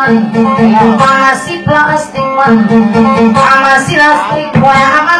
Astigman Amasi plastigman Amasi lastig Waya amatiran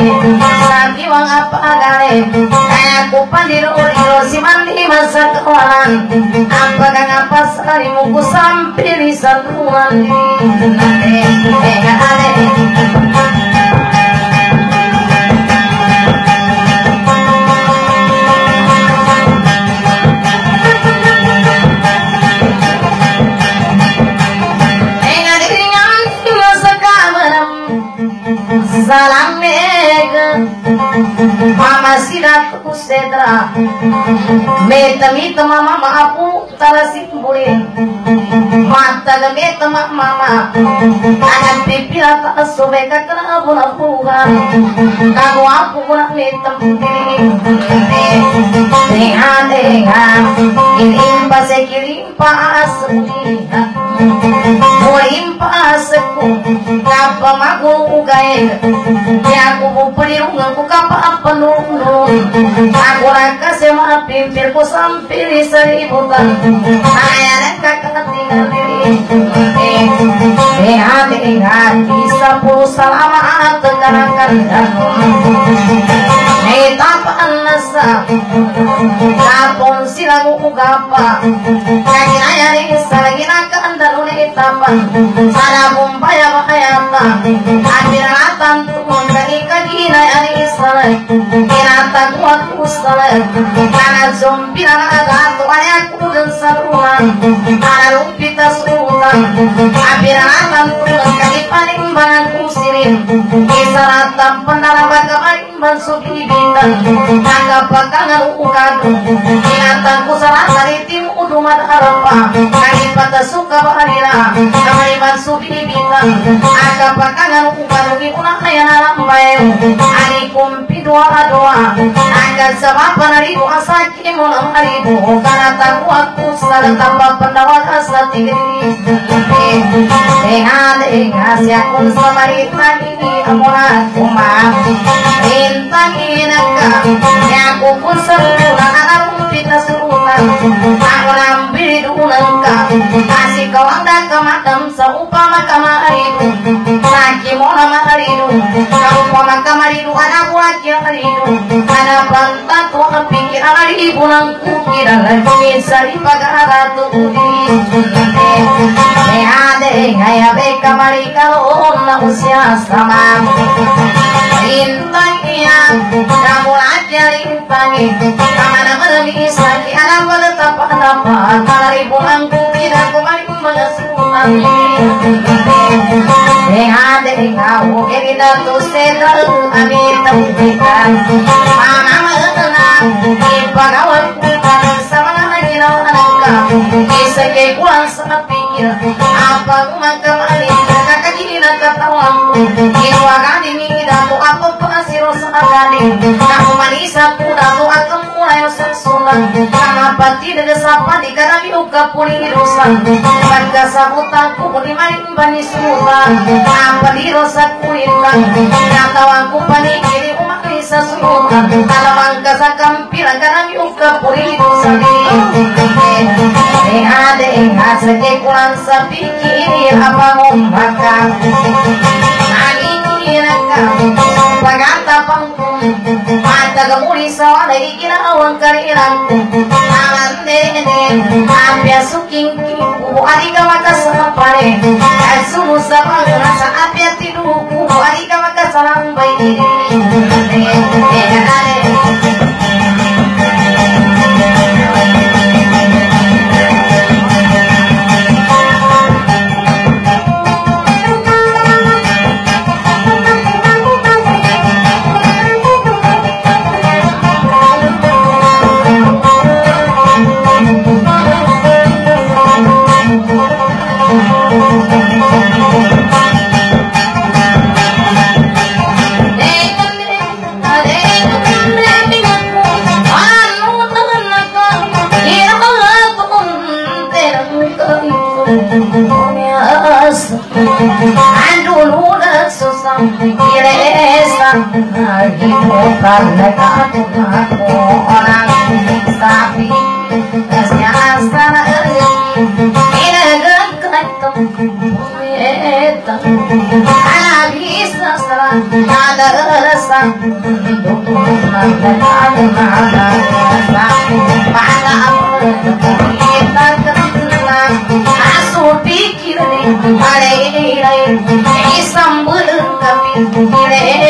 Sabi wang apa gale Aku pandir uro si mandi masa kawalan Apa kang apa sari muku sampai di santuan eh ade kusedra Meta mita mama maapu Tarasik bulin Mata gameta mama Anak pipila tak sobeka kena bulan bulan Kamu aku bulan meta mutiri Deha deha Kirim pa se kirim pa asuli Kirim pa asku Kapa magu ugai Ya aku bupulirung aku kapa apa nunung Aku raka sema pimpir ku sampir seributan Ayah kakak tinggal diri. Kapon silang ugapa Kagina yari Salagina kandalu itapan Sana bumpaya bayata Amiratan tumun Kagi kagina yari salay Kinata kuat usalay Kana zombi na nagato Ayaku dan sarulan Kana lumpita sulan Amiratan tumun Kagi paling bangan kusirin Kisaratan penarabat kemarin Mansuki bintang. Tangga pakangan ukadu Ingatan ku sarasa di tim udumat harapa Kali pada suka baharila Kamari mansuki bintang. Aga pakangan ukadu Di unang kaya nalang bayo Ani kumpi doa doa Aga sabapa naribu asaki mo ng aribu Karena taku aku Salang tanpa pendawa asa tigri Deha deha siakun samaritna ini Amuna kumah Rintang inaka Ya aku pun sempurna Anak kita surutan Aku nambil dunangka Kasih kau anda kemadam Seupama kamaridu Saki mona maridu Kau pama kamaridu Anak laki maridu Anak pantat Tuhan pikir Anak ibu nang kukira Lagi bisa dipagara Tuhi Deha deha ya beka marika Lona usia sama Rintang Mama mengenang Ipa kawan Sama pikir Apa Kakak Iwa Aku manisa ku datu akan mulai sa sunan Kenapa tidak sapa di karami uka puni irusan Pagka sa utang ku muni maring bani sutan Apa di rosa kuitan Natawa ku panikiri umak sa sutan Alamang ka sa kampilan karami uka puni irusan Ade asake kulang sa pikir apa ngumbakang Mata kamuri sa walay ginawang karilang Amande apya suking kipu Ari ka makasapare At sumusa pangana sa apya tinuku Ari ka makasalambay Andulunan bukan negatif aku orang tapi kasnya asana ini gengkat bumi itu habis asal ada rasa Asupi kiri, ale ile, isam bulun kapil ile.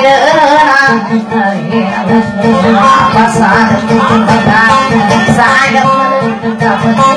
Aku sesana Lantia Aku datang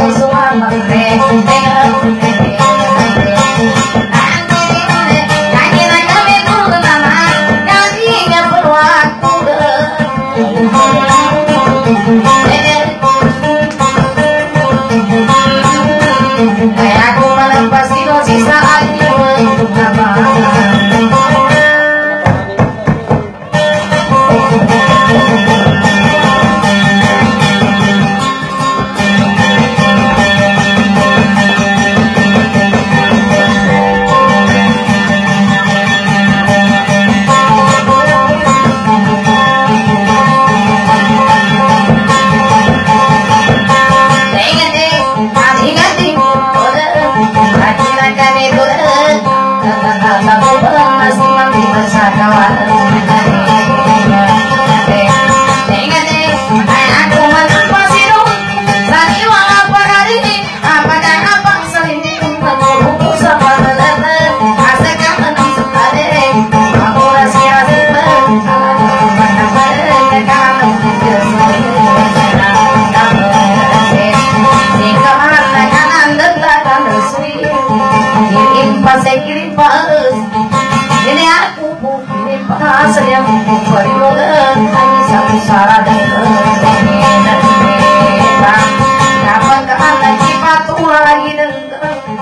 Ani kapan aku berimbaisan Ani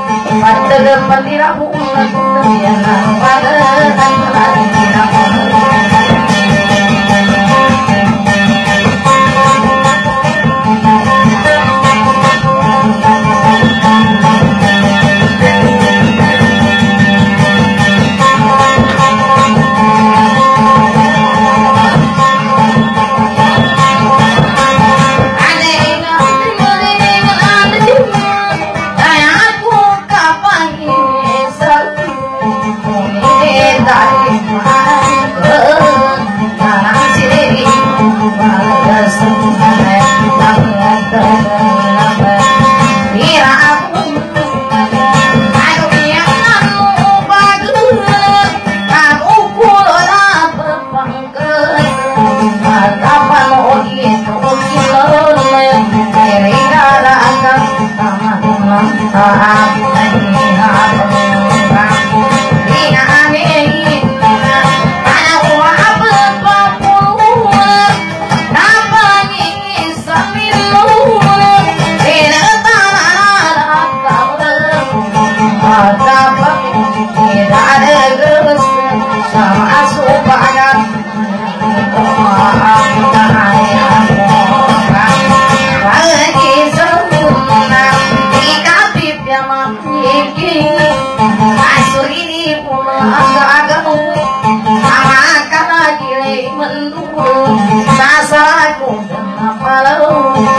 dengar Pada depan dirabu lagu Yang pada dan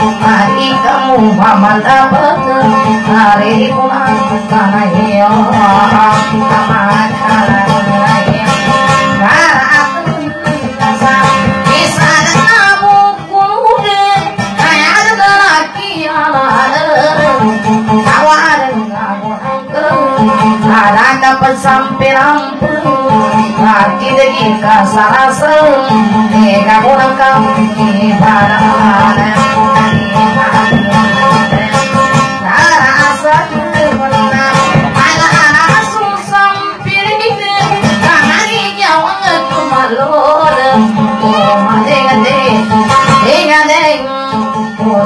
lagi dirabu Muhammad dapat hari pulang tanah iyo amat dapat sampai rampung hati degi kasarasa Ega pulang kau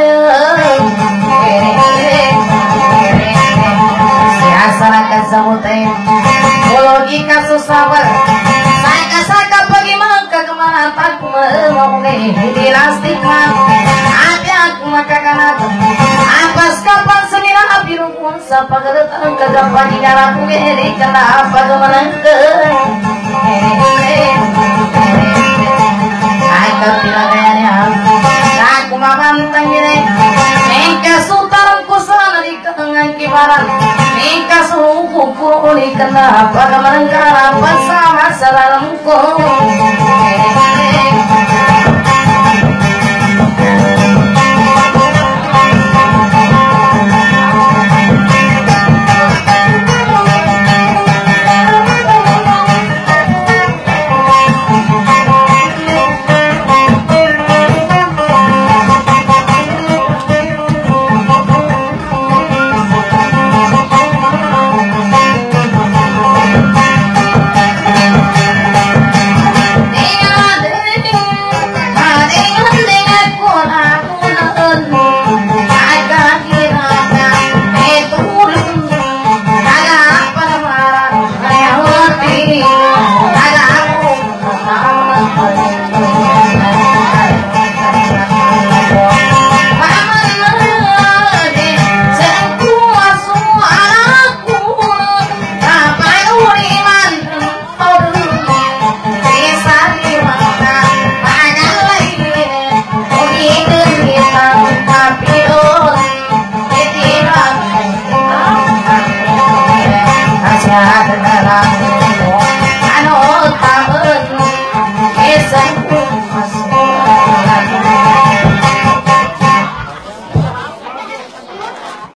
nakatuntai siasara kasamutai Pologi kasusabar Saka tak mau di mamantang gini Engka sultan kusana di kibaran. Engka suku kuli kenapa kemenangkara bersama salamku